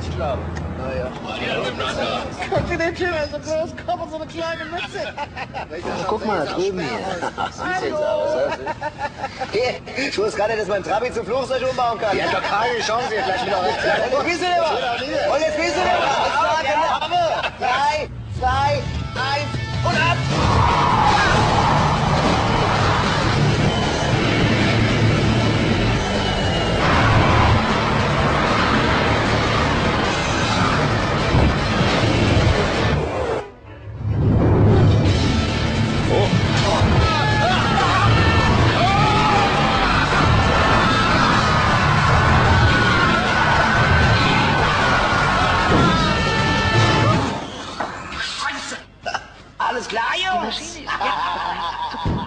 Ich glaube. Naja. Guck dir den Typ an, so groß Kopf und so eine kleine Mütze. Guck mal, da drüben hier. Sieht jetzt aus, hä? Hier, ich wusste gar nicht, dass man Trabi zum Flugzeug umbauen kann. Die hat doch keine Chance, hier gleich wieder rechts. Und jetzt bist du der Und jetzt bist du der Drei, zwei! Alles klar, Jungs? Die Maschine ist